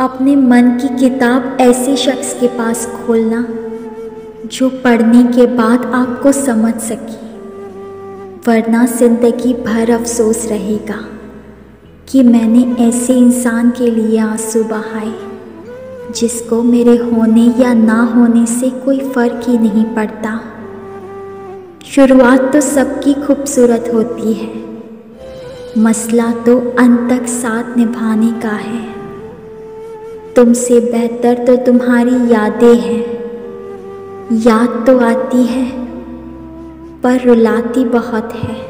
अपने मन की किताब ऐसे शख्स के पास खोलना, जो पढ़ने के बाद आपको समझ सके, वरना ज़िंदगी भर अफसोस रहेगा कि मैंने ऐसे इंसान के लिए आँसू बहाए, जिसको मेरे होने या ना होने से कोई फ़र्क ही नहीं पड़ता। शुरुआत तो सबकी खूबसूरत होती है, मसला तो अंत तक साथ निभाने का है। तुमसे बेहतर तो तुम्हारी यादें हैं। याद तो आती है पर रुलाती बहुत है।